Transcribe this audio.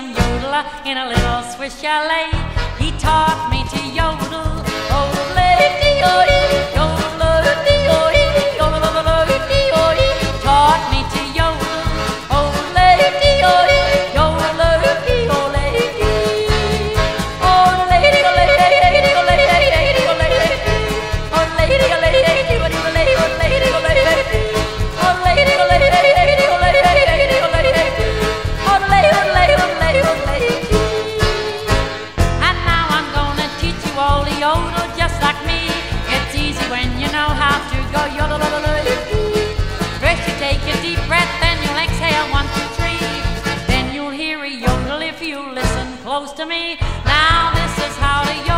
some in a little Swiss chalet. He taught me to yodel. yodel just like me. It's easy when you know how to go yodel. First you take a deep breath, then you'll exhale one, two, three. Then you'll hear a yodel if you listen close to me. Now this is how to yodel.